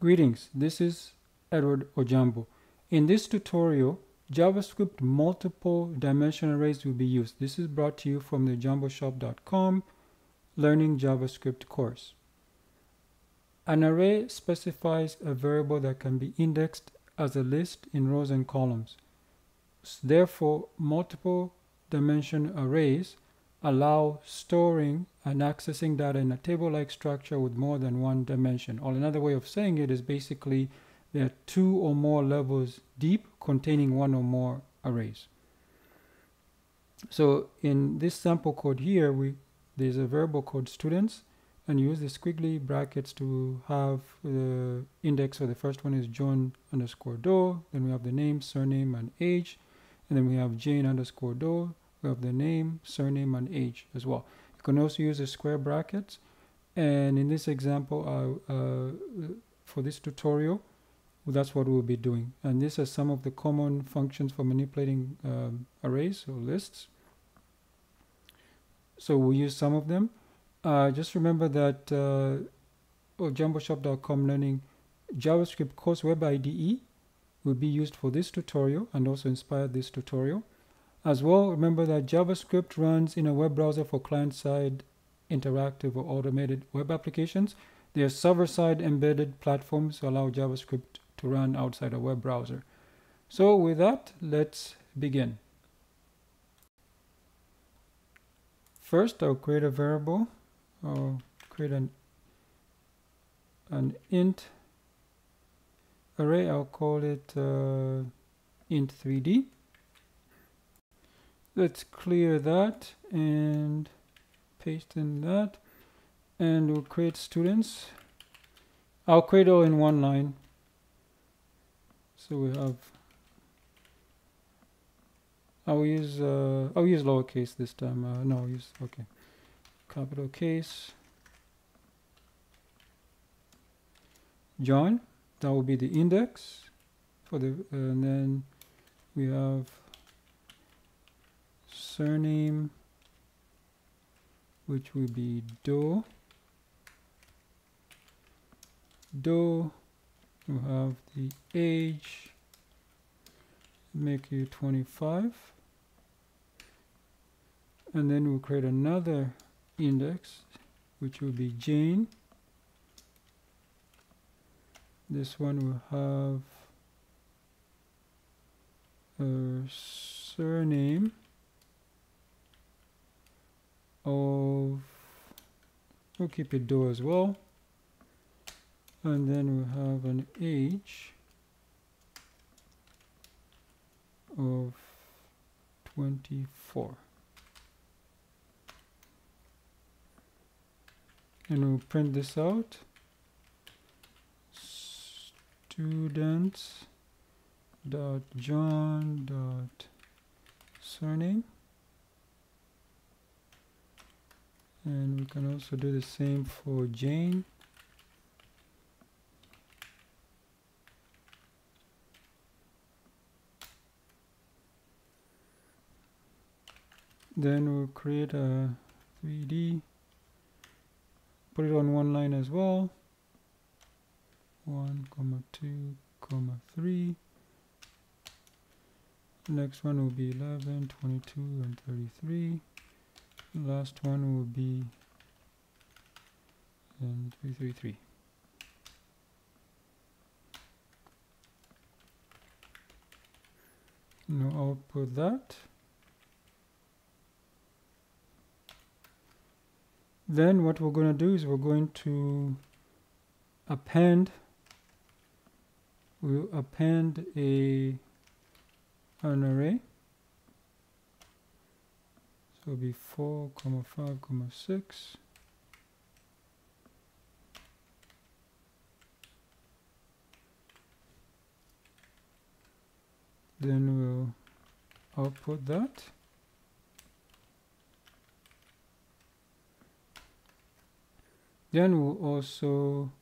Greetings, this is Edward Ojambo. In this tutorial, JavaScript multiple dimension arrays will be used. This is brought to you from the jamboshop.com Learning JavaScript course. An array specifies a variable that can be indexed as a list in rows and columns. Therefore, multiple dimension arrays allow storing and accessing data in a table-like structure with more than one dimension. Or another way of saying it is basically there are two or more levels deep containing one or more arrays. So in this sample code here, we there's a variable called students and use the squiggly brackets to have the index. So the first one is John underscore Doe. Then we have the name, surname, and age. And then we have Jane underscore Doe. We have the name, surname, and age as well. You can also use the square brackets. And in this example, uh, uh, for this tutorial, well, that's what we'll be doing. And these are some of the common functions for manipulating um, arrays or lists. So we'll use some of them. Uh, just remember that uh, oh, jamboshop.com learning JavaScript course web IDE will be used for this tutorial and also inspired this tutorial. As well, remember that JavaScript runs in a web browser for client-side interactive or automated web applications. There are server-side embedded platforms allow JavaScript to run outside a web browser. So with that, let's begin. First, I'll create a variable. I'll create an, an int array. I'll call it uh, int3d. Let's clear that and paste in that. And we'll create students. I'll create all in one line. So we have I'll use uh, I'll use lowercase this time. Uh, no, I'll use okay, capital case. John, that will be the index for the, and then we have surname, which will be Doe. Doe, we have the age, make you 25 and then we'll create another index which will be Jane. This one will have a surname we'll keep it do as well. And then we'll have an age of 24 and we'll print this out. Students dot john dot surname and we can also do the same for jane. Then we'll create a 3d put it on one line as well. 1 comma 2 comma 3 next one will be 11 22 and 33 last one will be um, and 333 now output that. Then what we're going to do is we're going to append we'll append a an array so it'll be 4 comma 5 comma 6 then we'll output that Then we'll also,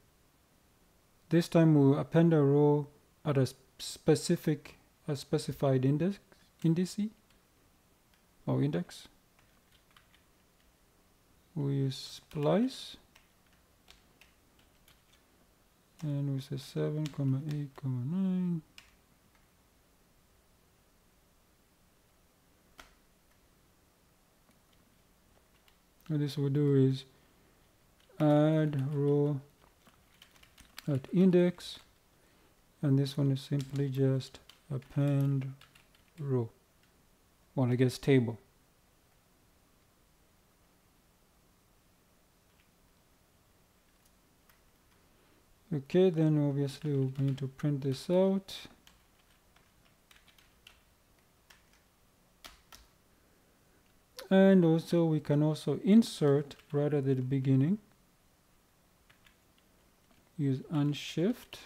this time we'll append a row at a specific, a specified index, indice or index. We use splice. and we say 7 comma 8 comma 9 what this will do is add row at index and this one is simply just append row well I guess table okay then obviously we're going to print this out. And also we can also insert right at the beginning. Use unshift.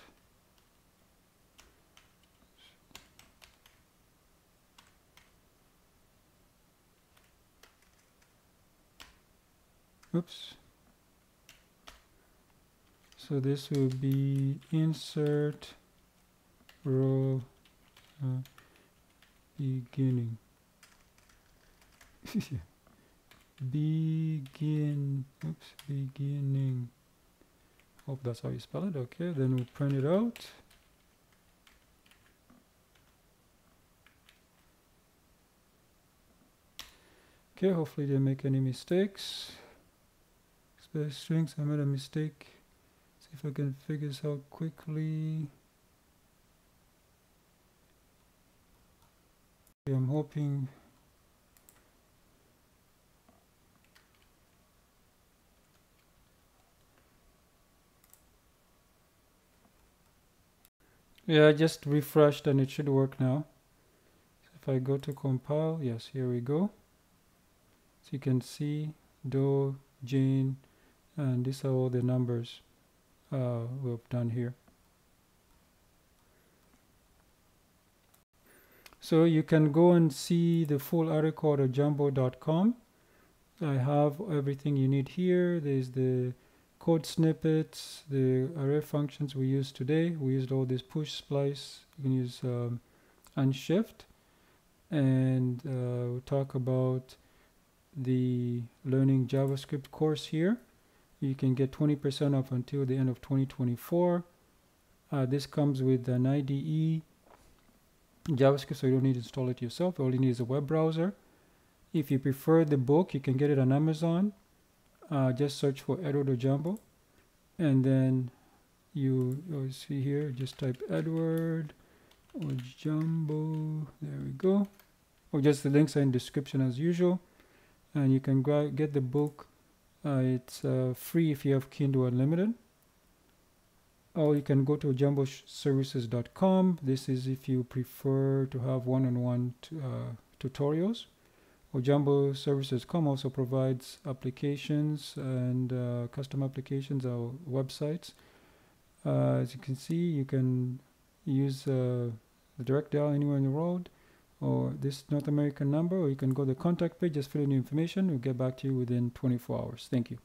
Oops so this will be insert row uh, beginning. Begin oops beginning. Hope that's how you spell it. Okay then we'll print it out. Okay hopefully didn't make any mistakes. Space strings I made a mistake if I can figure this out quickly I'm hoping Yeah, I just refreshed and it should work now. If I go to compile, yes, here we go. So you can see Do, Jane, and these are all the numbers uh, we've done here. So you can go and see the full article at ojambo.com. I have everything you need here. There's the code snippets, the array functions we used today. We used all this push splice. You can use um, unshift. And uh, we'll talk about the learning JavaScript course here. You can get 20% off until the end of 2024. Uh, this comes with an IDE JavaScript, so you don't need to install it yourself. All you need is a web browser. If you prefer the book, you can get it on Amazon uh, just search for Edward Ojambo and then you, you see here just type Edward Ojambo there we go or just the links are in description as usual and you can get the book uh, it's uh, free if you have Kindle Unlimited. Or you can go to ojamboservices.com this is if you prefer to have one-on-one -on -one uh, tutorials. Ojambo Services.com also provides applications and uh, custom applications or websites. Uh, as you can see, you can use the direct dial anywhere in the world or this North American number, or you can go to the contact page, just fill in your information. We'll get back to you within 24 hours. Thank you.